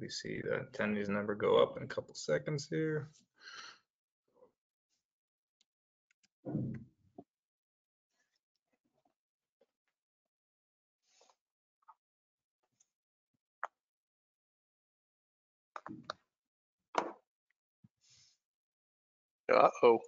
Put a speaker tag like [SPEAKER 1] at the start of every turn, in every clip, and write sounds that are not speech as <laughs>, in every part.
[SPEAKER 1] We see the attendees number go up in a couple seconds here.
[SPEAKER 2] Uh-oh.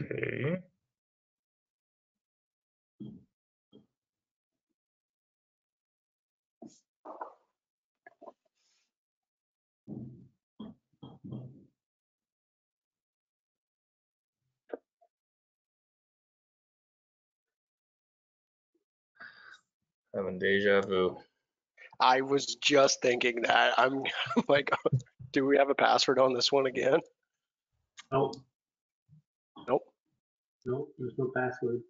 [SPEAKER 1] Okay. Having deja vu.
[SPEAKER 2] I was just thinking that. I'm <laughs> like, <laughs> do we have a password on this one again?
[SPEAKER 3] Oh.
[SPEAKER 2] Nope.
[SPEAKER 3] Nope, there's no password.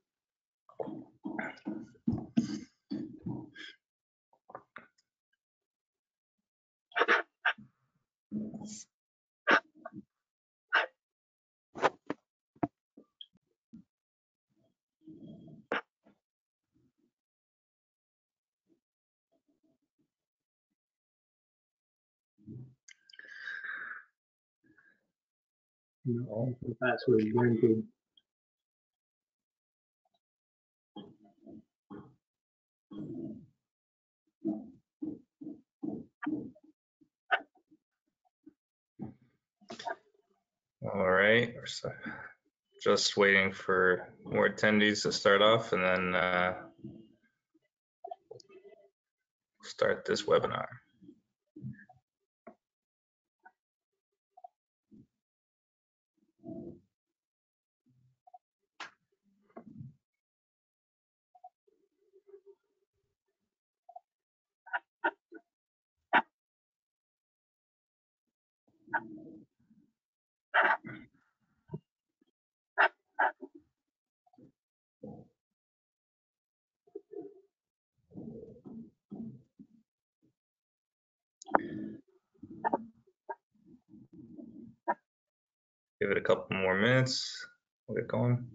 [SPEAKER 3] No, no password guaranteed.
[SPEAKER 1] All right, so- just waiting for more attendees to start off and then uh, start this webinar. Give it a couple more minutes. We'll get going.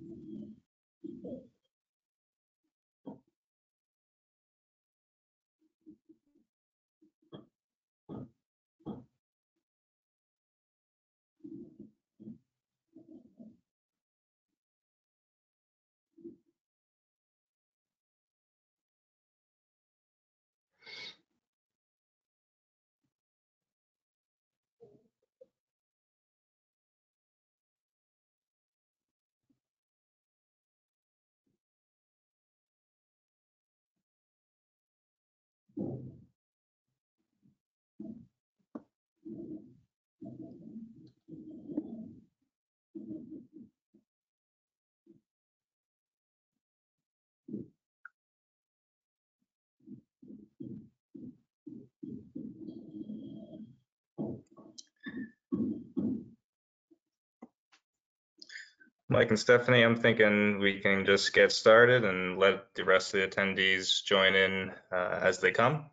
[SPEAKER 1] Mike and Stefani, I'm thinking we can just get started and let the rest of the attendees join in uh, as they come.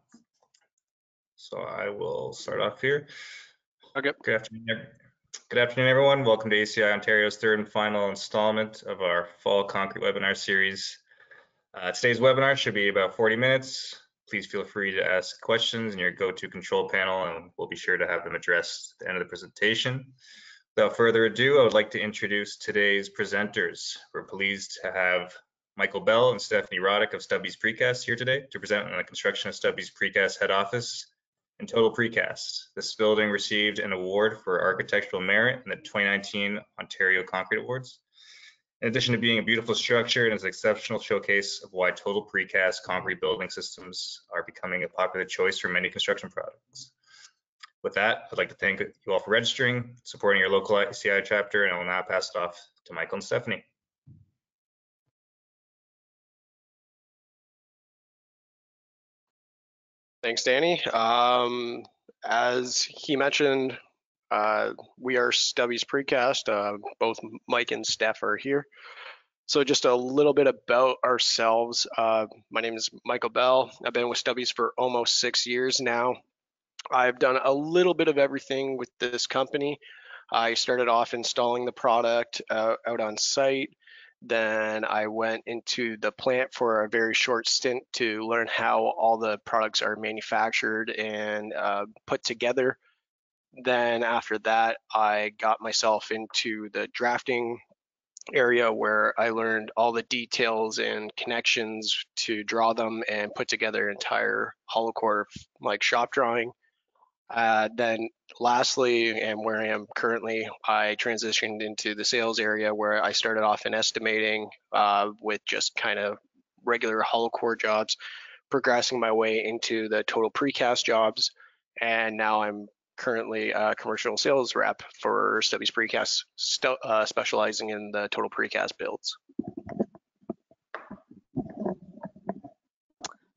[SPEAKER 1] So I will start off here.
[SPEAKER 2] Okay.
[SPEAKER 1] Good afternoon. Good afternoon, everyone. Welcome to ACI Ontario's third and final installment of our fall concrete webinar series. Uh, Today's webinar should be about 40 minutes. Please feel free to ask questions in your go-to control panel, and we'll be sure to have them addressed at the end of the presentation. Without further ado, I would like to introduce today's presenters. We're pleased to have Michael Bell and Stefani Rodic of Stubbe's Precast here today to present on the construction of Stubbe's Precast head office and Total Precast. This building received an award for architectural merit in the 2019 Ontario Concrete Awards. In addition to being a beautiful structure, it is an exceptional showcase of why Total Precast concrete building systems are becoming a popular choice for many construction products. With that, I'd like to thank you all for registering, supporting your local ACI chapter, and I will now pass it off to Michael and Stefani.
[SPEAKER 2] Thanks, Danny. Um, as he mentioned, uh, we are Stubbe's Precast. Uh, both Mike and Steph are here. So just a little bit about ourselves. Uh, my name is Michael Bell. I've been with Stubbe's for almost six years now. I've done a little bit of everything with this company. I started off installing the product uh, out on site. Then I went into the plant for a very short stint to learn how all the products are manufactured and uh, put together. Then after that, I got myself into the drafting area where I learned all the details and connections to draw them and put together entire hollow core like shop drawing. Uh, then lastly, and where I am currently, I transitioned into the sales area where I started off in estimating uh, with just kind of regular hollow core jobs, progressing my way into the total precast jobs. And now I'm currently a commercial sales rep for Stubbe's Precast, stu- uh, specializing in the total precast builds.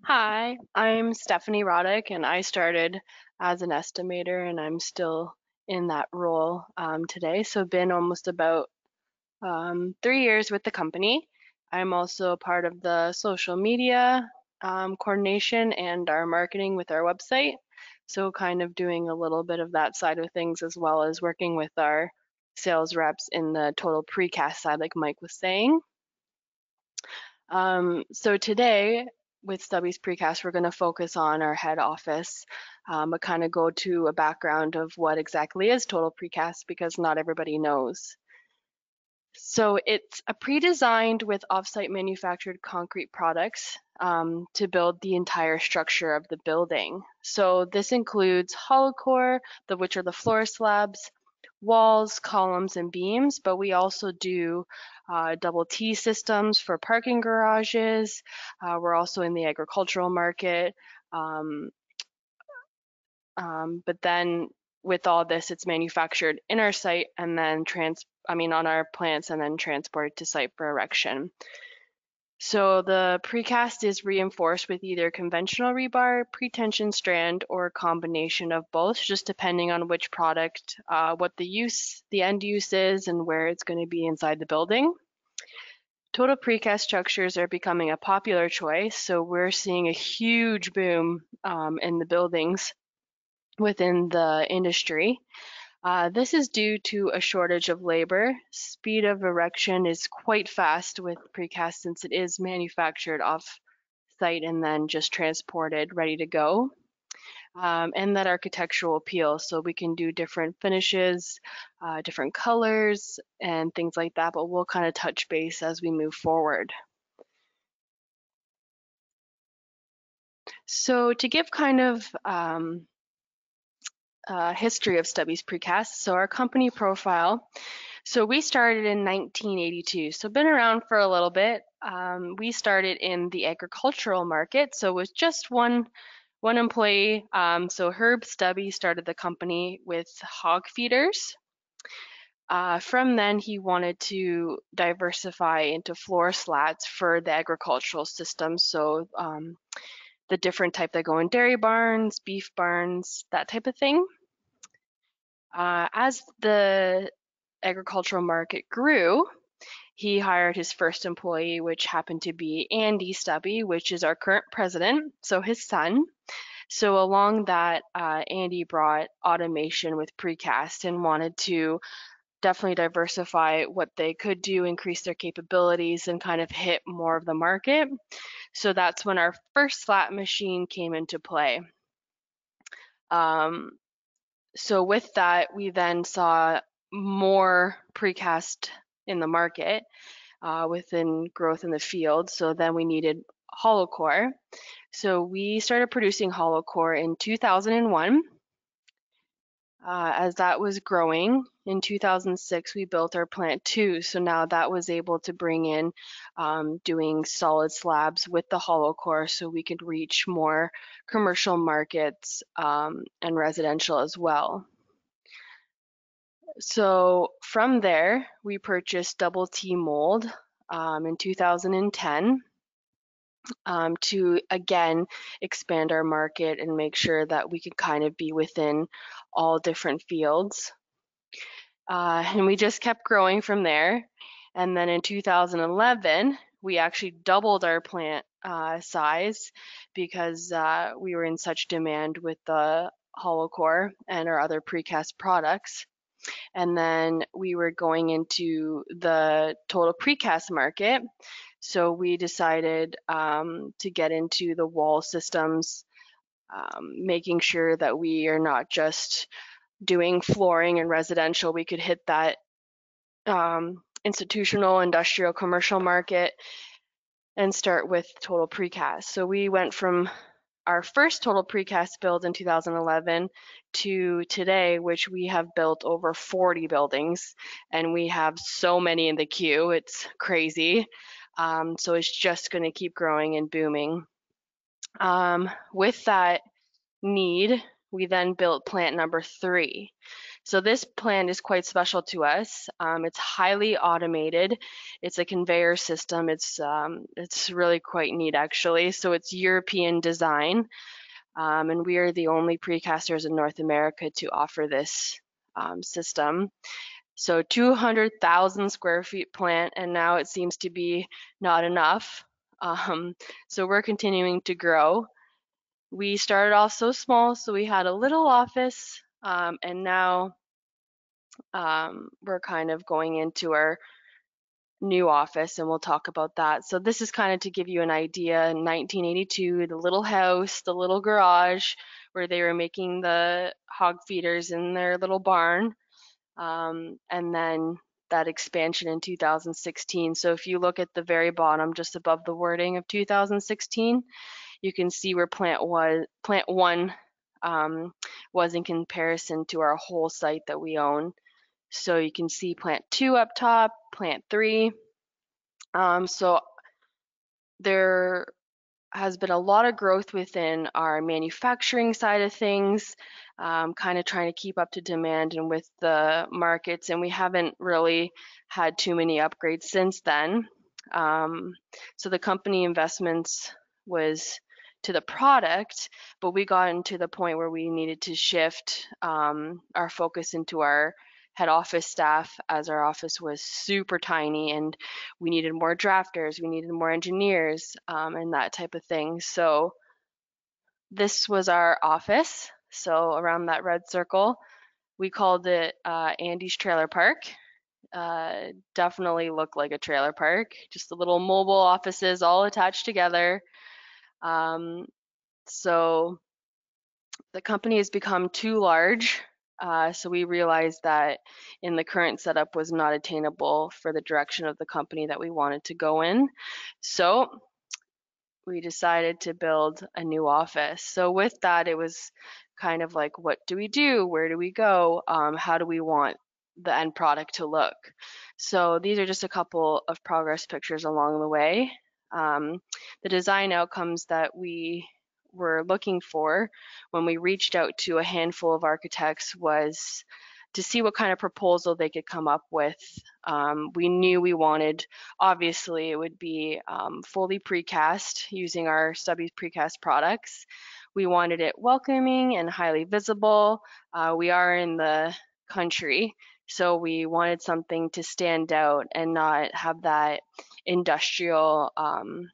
[SPEAKER 4] Hi, I'm Stefani Rodic, and I started as an estimator, and I'm still in that role um, today. So, been almost about um, three years with the company. I'm also part of the social media um, coordination and our marketing with our website. So, kind of doing a little bit of that side of things as well as working with our sales reps in the total precast side, like Mike was saying. Um, so today with Stubbe's Precast, we're going to focus on our head office, um, but kind of go to a background of what exactly is Total Precast because not everybody knows. So it's a pre-designed with offsite manufactured concrete products um, to build the entire structure of the building. So this includes hollow core, the, which are the floor slabs, walls, columns, and beams, but we also do uh, double T systems for parking garages. Uh, we're also in the agricultural market. Um, um, but then with all this, it's manufactured in our site and then trans, I mean, on our plants and then transported to site for erection. So the precast is reinforced with either conventional rebar, pretension strand, or a combination of both, just depending on which product, uh, what the use, the end use is, and where it's going to be inside the building. Total precast structures are becoming a popular choice, so we're seeing a huge boom um, in the buildings within the industry. Uh, this is due to a shortage of labor. Speed of erection is quite fast with precast since it is manufactured off site and then just transported ready to go. Um, and that architectural appeal. So we can do different finishes, uh, different colors, and things like that, but we'll kind of touch base as we move forward. So to give kind of um, uh, history of Stubbe's Precast. So our company profile. So we started in 1982. So been around for a little bit. Um, we started in the agricultural market. So it was just one one employee. Um, so Herb Stubbe started the company with hog feeders. Uh, from then, he wanted to diversify into floor slats for the agricultural system. So um, the different type that go in dairy barns, beef barns, that type of thing. Uh, as the agricultural market grew, he hired his first employee, which happened to be Andy Stubbe, which is our current president, so his son. So along that, uh, Andy brought automation with precast and wanted to definitely diversify what they could do, increase their capabilities, and kind of hit more of the market. So that's when our first slat machine came into play. Um, so with that, we then saw more precast in the market uh, within growth in the field. So then we needed hollow core. So we started producing hollow core in 2001. Uh, as that was growing, in 2006 we built our plant two. So now that was able to bring in um, doing solid slabs with the hollow core so we could reach more commercial markets um, and residential as well. So from there, we purchased Double T Mold um, in 2010 um, to again expand our market and make sure that we could kind of be within all different fields. Uh, and we just kept growing from there. And then in 2011, we actually doubled our plant uh, size because uh, we were in such demand with the hollow core and our other precast products. And then we were going into the total precast market. So we decided um, to get into the wall systems, um, making sure that we are not just doing flooring and residential. We could hit that um, institutional, industrial, commercial market and start with total precast. So we went from our first total precast build in 2011 to today, which we have built over 40 buildings and we have so many in the queue. It's crazy. Um, so it's just going to keep growing and booming. Um, with that need, we then built plant number three. So this plant is quite special to us. Um, it's highly automated. It's a conveyor system. It's um, it's really quite neat actually. So it's European design, um, and we are the only precasters in North America to offer this um, system. So 200,000 square feet plant, and now it seems to be not enough. <laughs> Um, so we're continuing to grow. We started off so small, so we had a little office um, and now um, we're kind of going into our new office and we'll talk about that. So this is kind of to give you an idea. In 1982, the little house, the little garage where they were making the hog feeders in their little barn. Um, and then that expansion in 2016. So if you look at the very bottom, just above the wording of 2016, you can see where plant was plant one um, was in comparison to our whole site that we own. So you can see plant two up top, plant three. Um, so there has been a lot of growth within our manufacturing side of things, um, kind of trying to keep up to demand and with the markets. And we haven't really had too many upgrades since then. Um, so the company investments was to the product, but we got into the point where we needed to shift um, our focus into our head office staff as our office was super tiny and we needed more drafters, we needed more engineers, um, and that type of thing. So this was our office. So around that red circle, we called it uh, Andy's Trailer Park. Uh, definitely looked like a trailer park, just the little mobile offices all attached together. Um, so the company has become too large. Uh, so we realized that in the current setup was not attainable for the direction of the company that we wanted to go in. So we decided to build a new office. So with that, it was kind of like, what do we do? Where do we go? Um, how do we want the end product to look? So these are just a couple of progress pictures along the way. Um, the design outcomes that we were looking for when we reached out to a handful of architects was to see what kind of proposal they could come up with. Um, we knew we wanted, obviously, it would be um, fully precast using our Stubbe's precast products. We wanted it welcoming and highly visible. Uh, we are in the country, so we wanted something to stand out and not have that industrial um,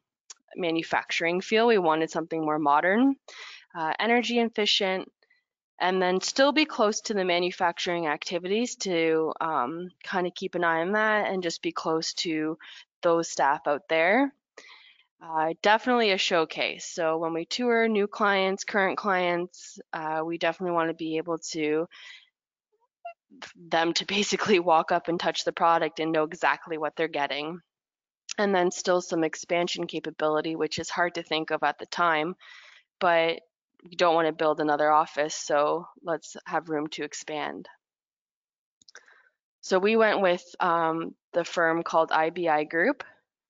[SPEAKER 4] manufacturing feel. We wanted something more modern, uh, energy efficient, and then still be close to the manufacturing activities to um, kind of keep an eye on that and just be close to those staff out there. Uh, definitely a showcase. So when we tour new clients, current clients, uh, we definitely want to be able to them to <laughs> basically walk up and touch the product and know exactly what they're getting and then still some expansion capability, which is hard to think of at the time, but you don't want to build another office, so let's have room to expand. So we went with um, the firm called IBI Group.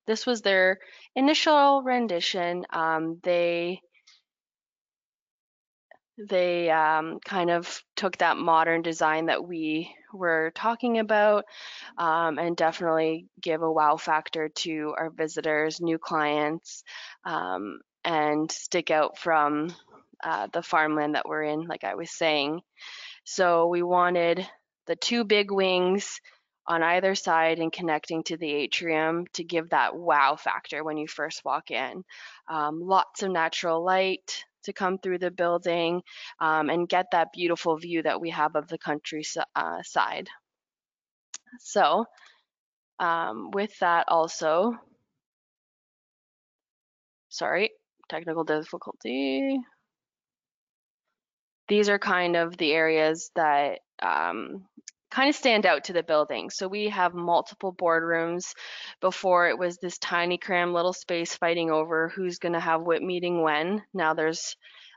[SPEAKER 4] This was their initial rendition. Um, they they um, kind of took that modern design that we were talking about um, and definitely give a wow factor to our visitors, new clients, um, and stick out from uh, the farmland that we're in, like I was saying. So we wanted the two big wings on either side and connecting to the atrium to give that wow factor when you first walk in. Um, lots of natural light, to come through the building um, and get that beautiful view that we have of the countryside. Uh, side. so um, with that also, sorry, technical difficulty. These are kind of the areas that um, kind of stand out to the building. So we have multiple boardrooms. Before it was this tiny cram little space fighting over who's going to have what meeting when. Now there's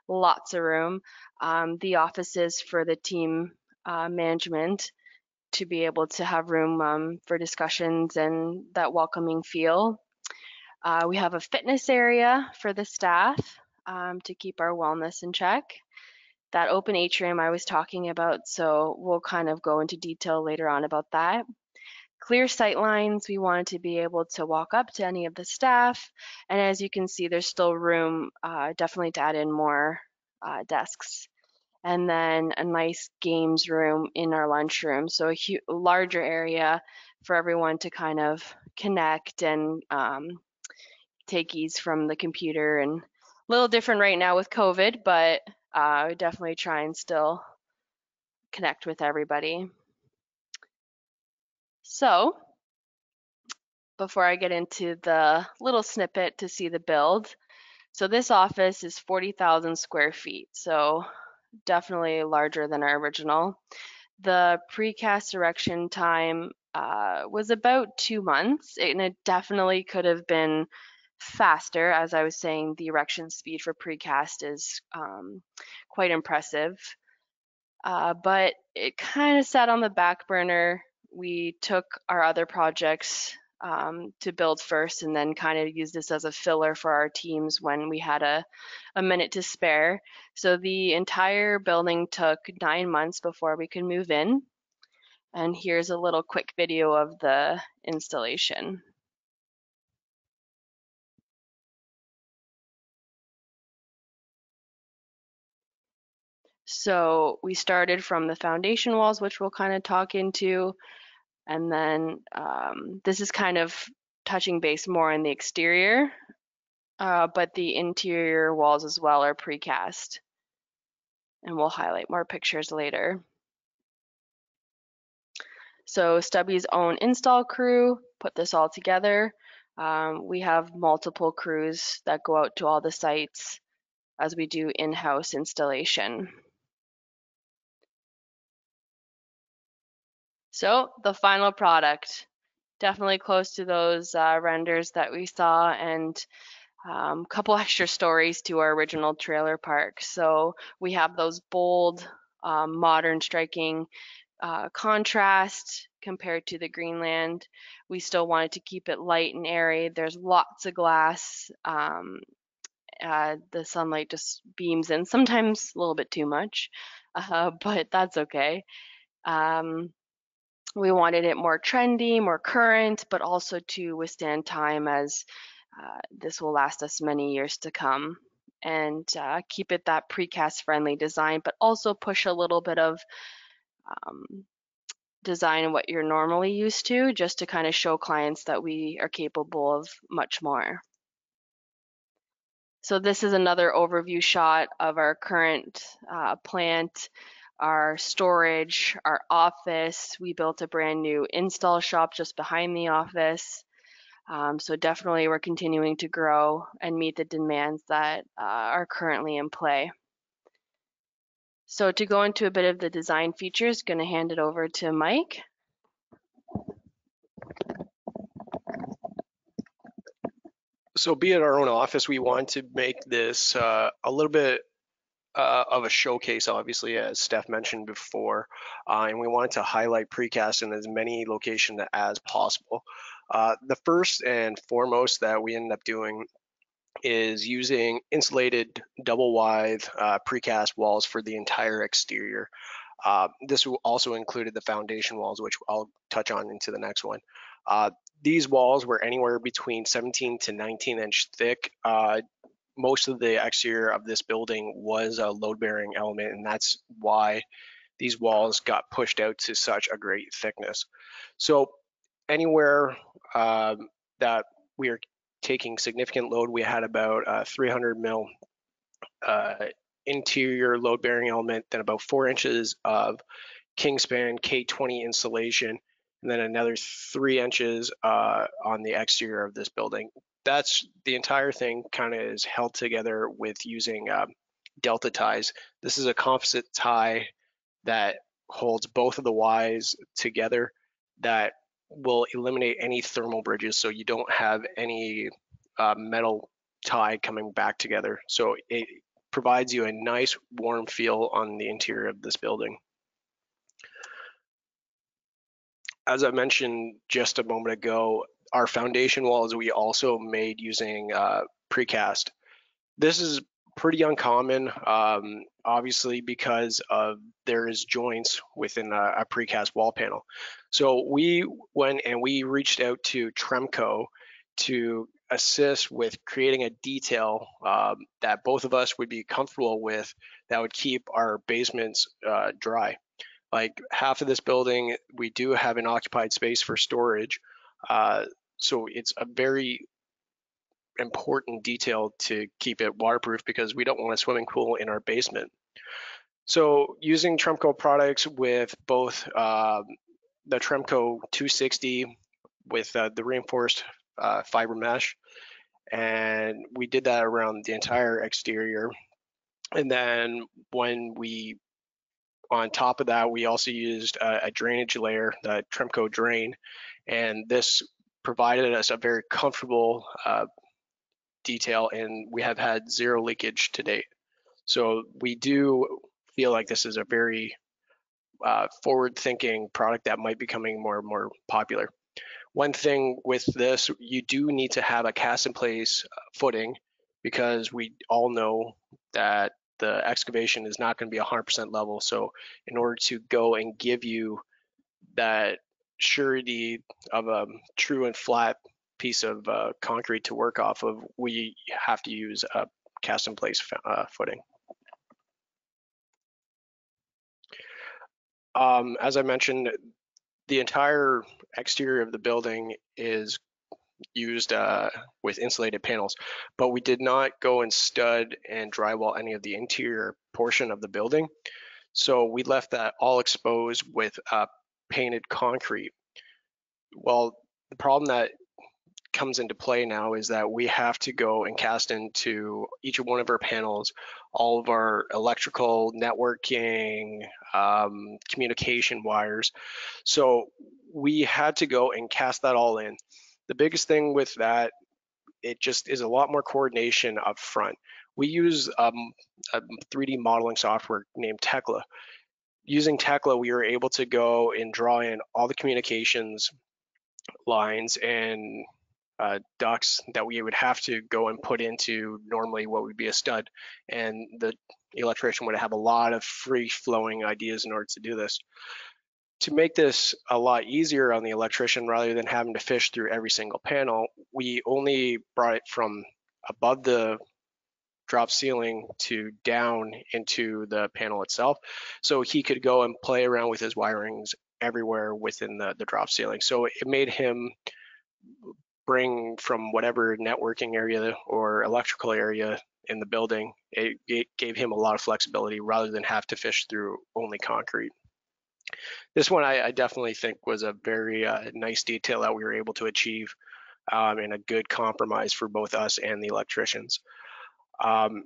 [SPEAKER 4] lots of room. Um, the offices for the team uh, management to be able to have room um, for discussions and that welcoming feel. Uh, we have a fitness area for the staff um, to keep our wellness in check that open atrium I was talking about, so we'll kind of go into detail later on about that. Clear sight lines, we wanted to be able to walk up to any of the staff, and as you can see, there's still room uh, definitely to add in more uh, desks. And then a nice games room in our lunchroom, so a larger area for everyone to kind of connect and um, take ease from the computer and a little different right now with COVID, but uh, definitely try and still connect with everybody. So before I get into the little snippet to see the build, so this office is 40,000 square feet, so definitely larger than our original. The precast erection time uh, was about two months, and it definitely could have been faster. As I was saying, the erection speed for precast is um, quite impressive. Uh, but it kind of sat on the back burner. We took our other projects um, to build first and then kind of used this as a filler for our teams when we had a, a minute to spare. So the entire building took nine months before we could move in. And here's a little quick video of the installation. So we started from the foundation walls, which we'll kind of talk into. And then um, this is kind of touching base more on the exterior, uh, but the interior walls as well are precast. And we'll highlight more pictures later. So Stubbe's own install crew put this all together. Um, we have multiple crews that go out to all the sites as we do in-house installation. So the final product, definitely close to those uh, renders that we saw and a um, couple <laughs> extra stories to our original trailer park. So we have those bold, um, modern striking uh, contrast compared to the Greenland. We still wanted to keep it light and airy. There's lots of glass. Um, uh, the sunlight just beams in, sometimes a little bit too much, <laughs> uh, but that's okay. Um, we wanted it more trendy, more current, but also to withstand time as uh, this will last us many years to come and uh, keep it that precast friendly design, but also push a little bit of um, design what you're normally used to just to kind of show clients that we are capable of much more. So this is another overview shot of our current uh, plant our storage, our office. We built a brand new install shop just behind the office. Um, so definitely we're continuing to grow and meet the demands that uh, are currently in play. So to go into a bit of the design features, going to hand it over to Mike.
[SPEAKER 2] So be it our own office, we want to make this uh, a little bit uh, of a showcase, obviously, as Steph mentioned before, uh, and we wanted to highlight precast in as many locations as possible. Uh, the first and foremost that we ended up doing is using insulated double wide uh, precast walls for the entire exterior. Uh, this also included the foundation walls, which I'll touch on into the next one. Uh, these walls were anywhere between 17 to 19 inch thick, most of the exterior of this building was a load bearing element and that's why these walls got pushed out to such a great thickness. So anywhere um, that we are taking significant load, we had about uh, 300 mil uh, interior load bearing element, then about four inches of Kingspan K20 insulation, and then another three inches uh, on the exterior of this building. That's the entire thing kind of is held together with using um, delta ties. This is a composite tie that holds both of the wythes together that will eliminate any thermal bridges so you don't have any uh, metal tie coming back together. So it provides you a nice warm feel on the interior of this building. As I mentioned just a moment ago, our foundation walls we also made using uh, precast. This is pretty uncommon, um, obviously because of there is joints within a, a, precast wall panel. So we went and we reached out to Tremco to assist with creating a detail um, that both of us would be comfortable with that would keep our basements uh, dry. Like half of this building, we do have an occupied space for storage. Uh, so it's a very important detail to keep it waterproof because we don't want a swimming pool in our basement. So using Tremco products with both uh, the Tremco 260 with uh, the reinforced uh, fiber mesh, and we did that around the entire exterior. And then when we, on top of that, we also used a, a drainage layer, the Tremco drain, and this provided us a very comfortable uh, detail and we have had zero leakage to date. So we do feel like this is a very uh, forward thinking product that might be becoming more and more popular. One thing with this, you do need to have a cast in place uh, footing because we all know that the excavation is not going to be 100% level. So in order to go and give you that surety of a true and flat piece of uh, concrete to work off of, we have to use a cast in place uh, footing. Um, as I mentioned, the entire exterior of the building is used uh, with insulated panels, but we did not go and stud and drywall any of the interior portion of the building. So we left that all exposed with uh, painted concrete. Well, the problem that comes into play now is that we have to go and cast into each one of our panels all of our electrical networking um, communication wires. So we had to go and cast that all in. The biggest thing with that it just is a lot more coordination up front. We use um, a 3d modeling software named Tekla using Tekla we were able to go and draw in all the communications lines and uh, ducts that we would have to go and put into normally what would be a stud. And the electrician would have a lot of free flowing ideas in order to do this. To make this a lot easier on the electrician rather than having to fish through every single panel, we only brought it from above the drop ceiling to down into the panel itself. So he could go and play around with his wirings everywhere within the, the drop ceiling. So it made him bring from whatever networking area or electrical area in the building. It, it, gave him a lot of flexibility rather than have to fish through only concrete. This one I, I definitely think was a very uh, nice detail that we were able to achieve um, and a good compromise for both us and the electricians. Um,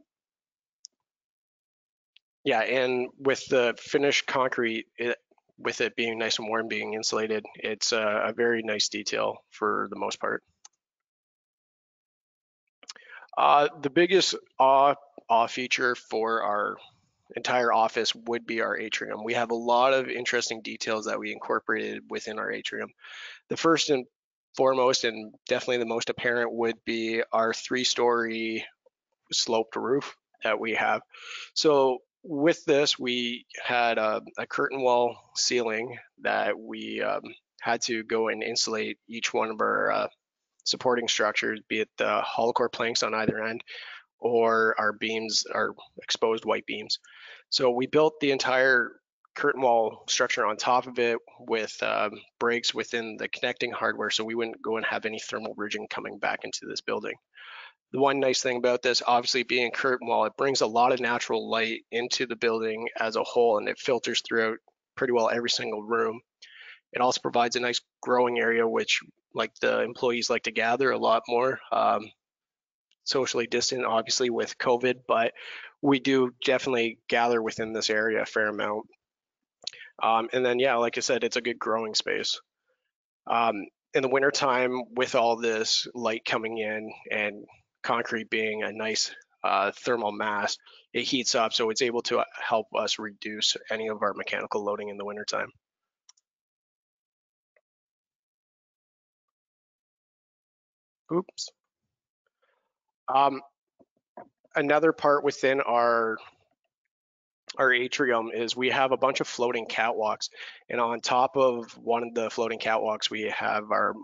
[SPEAKER 2] yeah, and with the finished concrete, it, with it being nice and warm, being insulated, it's a, a very nice detail for the most part. Uh, the biggest awe, awe feature for our entire office would be our atrium. We have a lot of interesting details that we incorporated within our atrium. The first and foremost, and definitely the most apparent, would be our three-story sloped roof that we have. So with this, we had a, a curtain wall ceiling that we um, had to go and insulate each one of our uh, supporting structures, be it the hollow core planks on either end or our beams, our exposed white beams. So we built the entire curtain wall structure on top of it with um, breaks within the connecting hardware so we wouldn't go and have any thermal bridging coming back into this building. The one nice thing about this, obviously being curtain wall, it brings a lot of natural light into the building as a whole and it filters throughout pretty well every single room. It also provides a nice growing area, which like the employees like to gather a lot more. Um, socially distant, obviously with COVID, but we do definitely gather within this area a fair amount. Um, and then, yeah, like I said, it's a good growing space. Um, in the wintertime, with all this light coming in and concrete being a nice uh, thermal mass, it heats up, so it's able to help us reduce any of our mechanical loading in the wintertime. Oops. Um, another part within our our atrium is we have a bunch of floating catwalks and on top of one of the floating catwalks we have our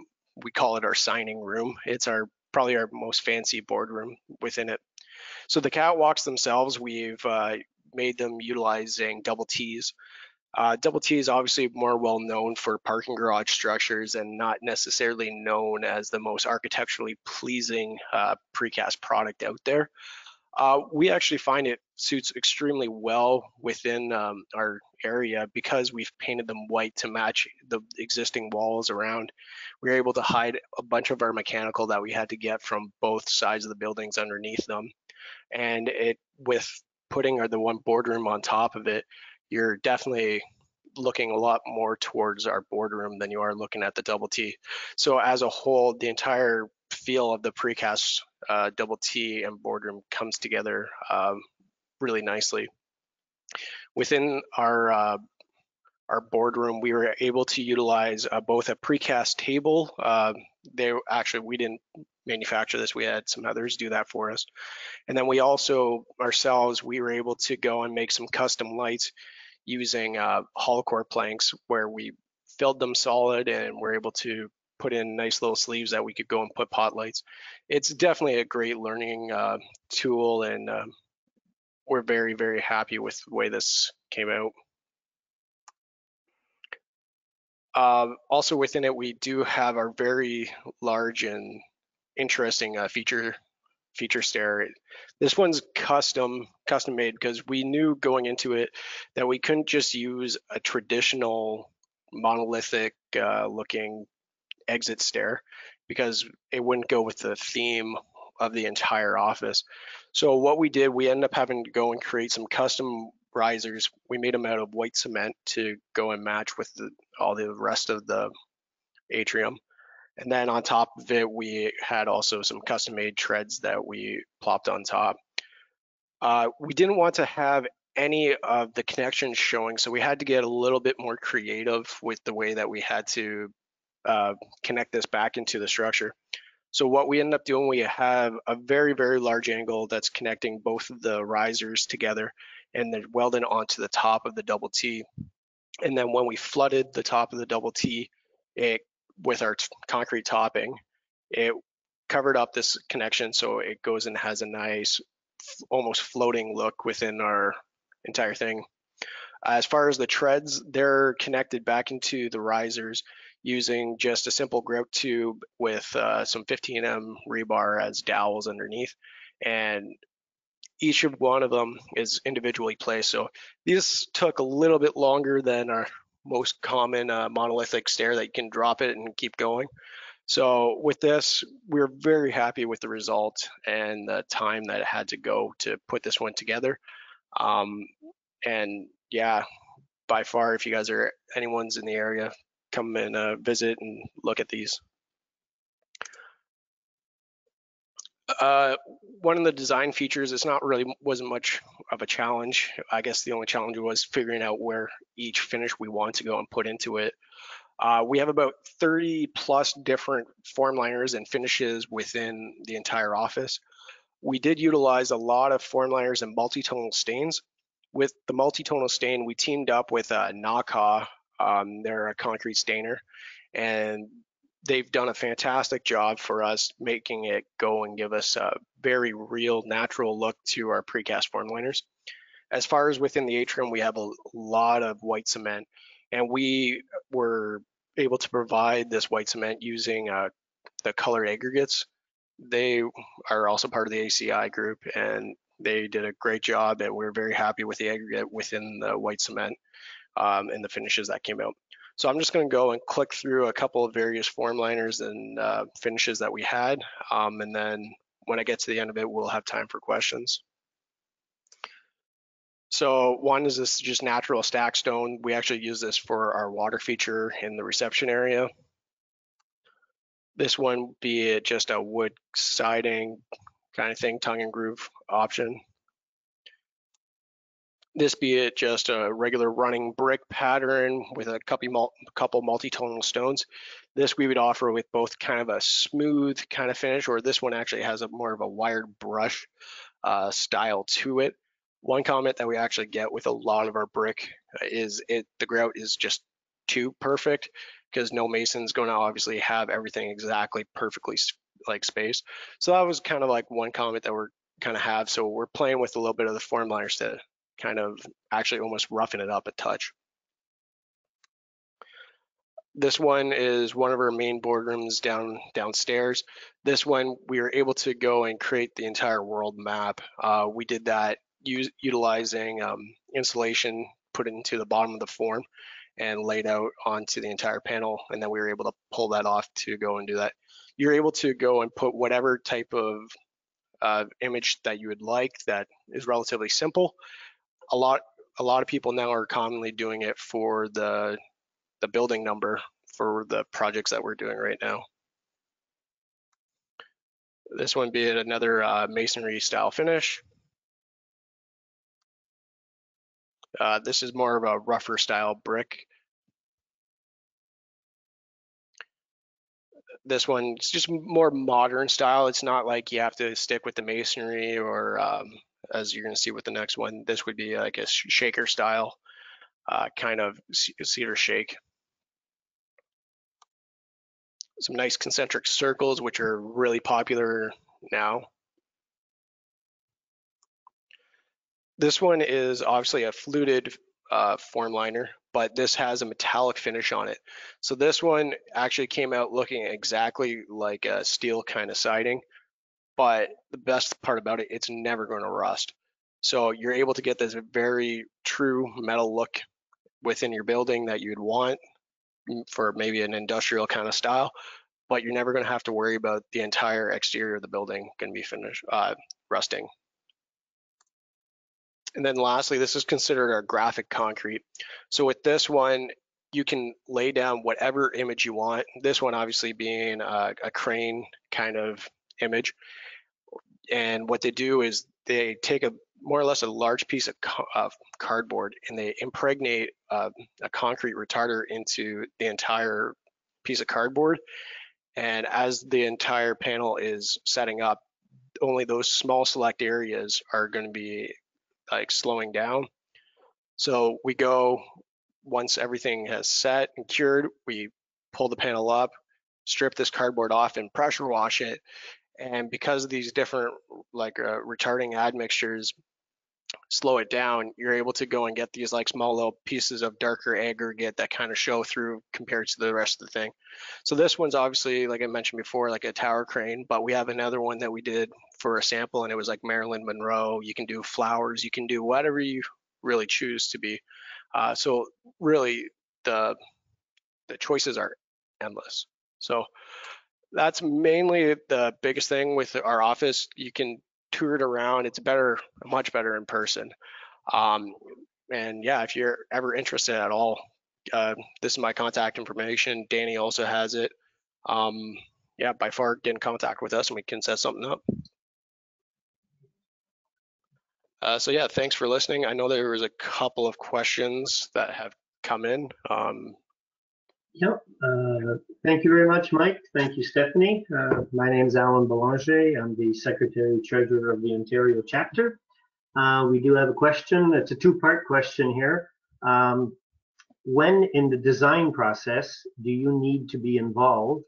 [SPEAKER 2] we call it our signing room it's our probably our most fancy boardroom within it so the catwalks themselves we've uh, made them utilizing double t's uh, double T is obviously more well known for parking garage structures and not necessarily known as the most architecturally pleasing uh, precast product out there. Uh, we actually find it suits extremely well within um, our area because we've painted them white to match the existing walls around. We are able to hide a bunch of our mechanical that we had to get from both sides of the buildings underneath them. And it with putting our, the one boardroom on top of it, you're definitely looking a lot more towards our boardroom than you are looking at the double T. So as a whole, the entire feel of the precast uh, double T and boardroom comes together um, really nicely. Within our uh, our boardroom, we were able to utilize uh, both a precast table. Uh, they actually we didn't manufacture this; we had some others do that for us. And then we also ourselves we were able to go and make some custom lights using uh, hollow core planks where we filled them solid and we're able to put in nice little sleeves that we could go and put pot lights. It's definitely a great learning uh, tool and uh, we're very, very happy with the way this came out. Uh, also within it, we do have our very large and interesting uh, feature feature stair. This one's custom, custom made because we knew going into it that we couldn't just use a traditional monolithic uh, looking exit stair because it wouldn't go with the theme of the entire office. So what we did, we ended up having to go and create some custom risers. We made them out of white cement to go and match with the, all the rest of the atrium. And then on top of it, we had also some custom made treads that we plopped on top. Uh, we didn't want to have any of the connections showing, so we had to get a little bit more creative with the way that we had to uh, connect this back into the structure. So what we end up doing, we have a very, very large angle that's connecting both of the risers together and then welded onto the top of the double T. And then when we flooded the top of the double T, it with our concrete topping, it covered up this connection so it goes and has a nice almost floating look within our entire thing. As far as the treads, they're connected back into the risers using just a simple grout tube with uh, some 15M rebar as dowels underneath. And each of one of them is individually placed. So these took a little bit longer than our most common uh, monolithic stair that you can drop it and keep going. So with this, we're very happy with the result and the time that it had to go to put this one together. Um, and yeah, by far, if you guys are anyone's in the area, come and uh, visit and look at these. Uh, one of the design features, it's not really wasn't much of a challenge. I guess the only challenge was figuring out where each finish we want to go and put into it. Uh, we have about 30 plus different form liners and finishes within the entire office. We did utilize a lot of form liners and multi-tonal stains. With the multi-tonal stain, we teamed up with uh, Nawkaw. Um, they're a concrete stainer, and they've done a fantastic job for us making it go and give us a very real natural look to our precast form liners. As far as within the atrium, we have a lot of white cement and we were able to provide this white cement using uh, the colored aggregates they are also part of the ACI group and they did a great job and we're very happy with the aggregate within the white cement um, and the finishes that came out. So I'm just going to go and click through a couple of various form liners and uh, finishes that we had. Um, and then when I get to the end of it, we'll have time for questions. So one is this just natural stack stone. We actually use this for our water feature in the reception area. This one, be it just a wood siding kind of thing, tongue and groove option. This be it just a regular running brick pattern with a couple, multi-tonal stones. This we would offer with both kind of a smooth kind of finish, or this one actually has a more of a wired brush uh, style to it. One comment that we actually get with a lot of our brick is it the grout is just too perfect because no mason's going to obviously have everything exactly perfectly like spaced. So that was kind of like one comment that we're kind of have. So we're playing with a little bit of the form liners to kind of actually almost roughing it up a touch. This one is one of our main boardrooms down downstairs. This one we were able to go and create the entire world map. Uh, we did that utilizing um, insulation put into the bottom of the form and laid out onto the entire panel. And then we were able to pull that off to go and do that. You're able to go and put whatever type of uh, image that you would like that is relatively simple. A lot, a lot of people now are commonly doing it for the, the building number for the projects that we're doing right now. This one be another uh, masonry style finish. Uh, this is more of a rougher style brick. This one's just more modern style. It's not like you have to stick with the masonry or um, as you're gonna see with the next one, this would be like a shaker style uh, kind of cedar shake. Some nice concentric circles, which are really popular now. This one is obviously a fluted uh, form liner, but this has a metallic finish on it. So this one actually came out looking exactly like a steel kind of siding, but the best part about it, it's never going to rust. So you're able to get this very true metal look within your building that you'd want for maybe an industrial kind of style, but you're never going to have to worry about the entire exterior of the building going to be finished uh, rusting. And then lastly, this is considered our graphic concrete. So with this one, you can lay down whatever image you want. This one obviously being a, a crane kind of image. And what they do is they take a more or less a large piece of, of cardboard and they impregnate uh, a concrete retarder into the entire piece of cardboard. And as the entire panel is setting up, only those small select areas are going to be like slowing down. So we go, once everything has set and cured, we pull the panel up, strip this cardboard off and pressure wash it. And because of these different like uh, retarding admixtures slow it down, you're able to go and get these like small little pieces of darker aggregate that kind of show through compared to the rest of the thing. So this one's obviously, like I mentioned before, like a tower crane, but we have another one that we did for a sample and it was like Marilyn Monroe. You can do flowers, you can do whatever you really choose to be. Uh, so really the the choices are endless. So that's mainly the biggest thing with our office. You can tour it around. It's better, much better in person. Um, and yeah, if you're ever interested at all, uh, this is my contact information. Danny also has it. Um, yeah, by far get in contact with us and we can set something up. Uh, so yeah, thanks for listening. I know there was a couple of questions that have come in. Um,
[SPEAKER 3] Yep. Uh, thank you very much, Mike. Thank you, Stefani. Uh, my name is Alan Belanger. I'm the Secretary Treasurer of the Ontario chapter. Uh, we do have a question. It's a two-part question here. Um, when in the design process do you need to be involved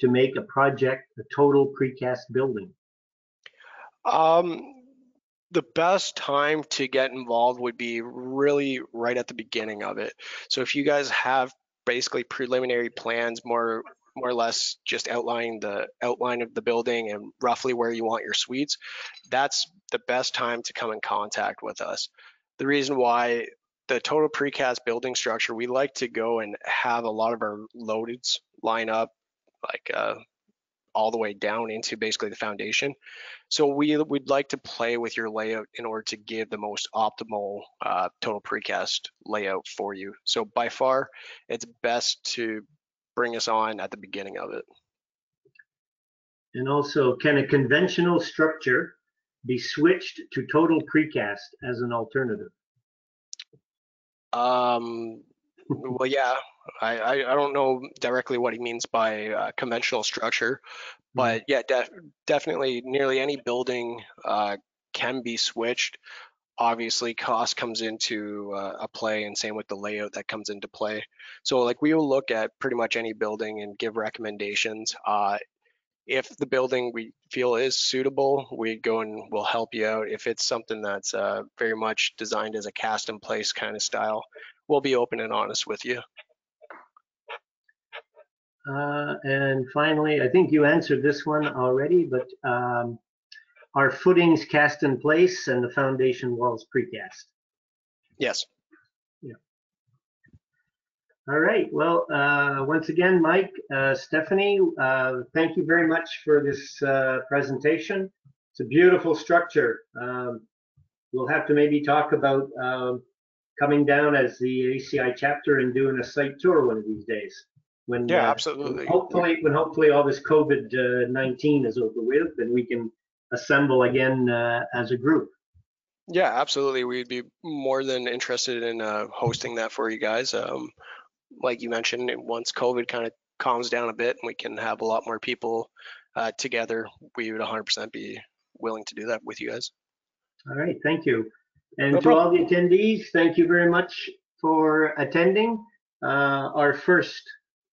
[SPEAKER 3] to make a project a total precast building?
[SPEAKER 2] Um, the best time to get involved would be really right at the beginning of it. So if you guys have basically preliminary plans, more more or less just outlining the outline of the building and roughly where you want your suites, that's the best time to come in contact with us. The reason why the total precast building structure, we like to go and have a lot of our loadeds line up like uh, all the way down into basically the foundation. So we would like to play with your layout in order to give the most optimal uh, total precast layout for you. So by far, it's best to bring us on at the beginning of it.
[SPEAKER 3] And also, can a conventional structure be switched to total precast as an alternative?
[SPEAKER 2] Um, well, yeah, I, I, I don't know directly what he means by uh, conventional structure, but yeah, def- definitely nearly any building uh, can be switched. Obviously, cost comes into uh, a play, and same with the layout that comes into play. So, like, we will look at pretty much any building and give recommendations. Uh, if the building we feel is suitable, we go and we'll help you out. If it's something that's uh, very much designed as a cast in place kind of style, we'll be open and honest with you.
[SPEAKER 3] Uh, and finally, I think you answered this one already, but um, are footings cast in place and the foundation walls precast?
[SPEAKER 2] Yes. Yeah.
[SPEAKER 3] All right. Well, uh, once again, Mike, uh, Stefani, uh, thank you very much for this uh, presentation. It's a beautiful structure. Um, we'll have to maybe talk about um, coming down as the ACI chapter and doing a site tour one of these days. When,
[SPEAKER 2] Yeah,
[SPEAKER 3] uh,
[SPEAKER 2] absolutely.
[SPEAKER 3] Hopefully, when hopefully all this COVID-19 is over with, and we can assemble again uh, as a group.
[SPEAKER 2] Yeah, absolutely. We'd be more than interested in uh, hosting that for you guys. Um, like you mentioned, once COVID kind of calms down a bit and we can have a lot more people uh, together, we would 100% be willing to do that with you guys.
[SPEAKER 3] All right, thank you. And
[SPEAKER 2] No
[SPEAKER 3] to all the attendees, thank you very much for attending uh, our first,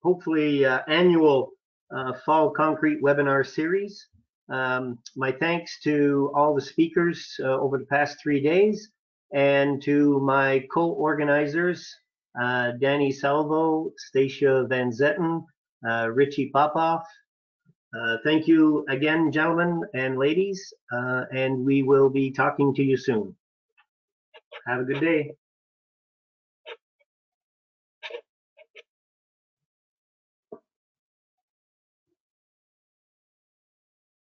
[SPEAKER 3] hopefully, uh, annual uh, Fall Concrete webinar series. Um, My thanks to all the speakers uh, over the past three days and to my co-organizers, uh, Danny Salvo, Stacia Van Zetten, uh, Richie Popoff, uh, thank you again, gentlemen and ladies, uh, and we will be talking to you soon. Have a good day.